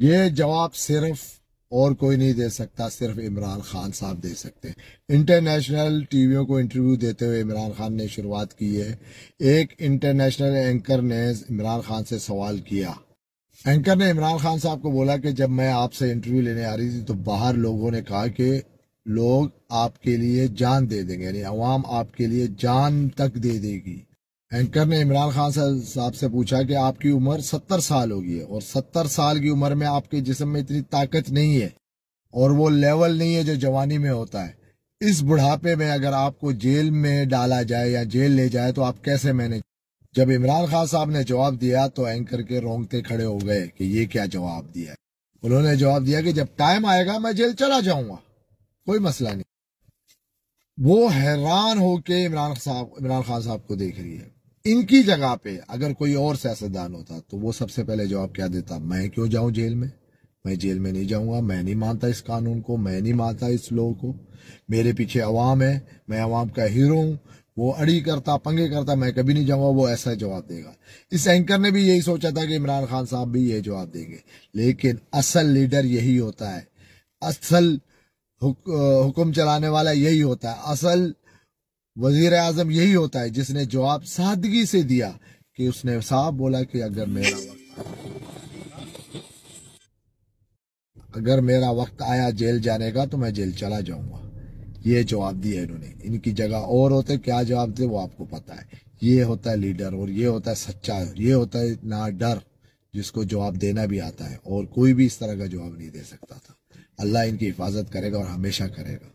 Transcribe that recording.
ये जवाब सिर्फ़ और कोई नहीं दे सकता, सिर्फ़ इमरान खान साहब दे सकते हैं। इंटरनेशनल टीवियों को इंटरव्यू देते हुए इमरान खान ने शुरुआत की है। एक इंटरनेशनल एंकर ने इमरान खान से सवाल किया। एंकर ने इमरान खान साहब को बोला कि जब मैं आपसे इंटरव्यू लेने आ रही थी तो बाहर लोगों ने कहा कि लोग आपके लिए जान दे देंगे, यानी अवाम आपके लिए जान तक दे देगी। एंकर ने इमरान खान साहब से पूछा कि आपकी उम्र सत्तर साल होगी है और सत्तर साल की उम्र में आपके जिसम में इतनी ताकत नहीं है और वो लेवल नहीं है जो जवानी में होता है। इस बुढ़ापे में अगर आपको जेल में डाला जाए या जेल ले जाए तो आप कैसे मैनेज जब इमरान खान साहब ने जवाब दिया तो एंकर के रोंगटे खड़े हो गए कि ये क्या जवाब दिया उन्होंने जवाब दिया कि जब टाइम आएगा मैं जेल चला जाऊँगा। कोई मसला नहीं। वो हैरान होके इमरान साहब इमरान खान साहब को देख रही है। इनकी जगह पे अगर कोई और सियासतदान होता तो वो सबसे पहले जवाब क्या देता? मैं क्यों जाऊँ जेल में? मैं जेल में नहीं जाऊँगा, मैं नहीं मानता इस कानून को, मैं नहीं मानता इस लॉ को। मेरे पीछे अवाम है, मैं अवाम का हीरो हूँ, वो अड़ी करता, पंगे करता, मैं कभी नहीं जाऊँगा, वो ऐसा जवाब देगा। इस एंकर ने भी यही सोचा था कि इमरान खान साहब भी ये जवाब देंगे। लेकिन असल लीडर यही होता है। असल हुक्म चलाने वाला यही होता है। असल वज़ीर आज़म यही होता है, जिसने जवाब सादगी से दिया कि उसने साफ़ बोला कि अगर मेरा वक्त अगर मेरा वक्त आया जेल जाने का तो मैं जेल चला जाऊँगा। ये जवाब दिया इन्होंने। इनकी जगह और होते, क्या जवाब थे वो आपको पता है। ये होता है लीडर और ये होता है सच्चा, ये होता है ना डर, जिसको जवाब देना भी आता है और कोई भी इस तरह का जवाब नहीं दे सकता था। अल्लाह इनकी हिफाजत करेगा और हमेशा करेगा।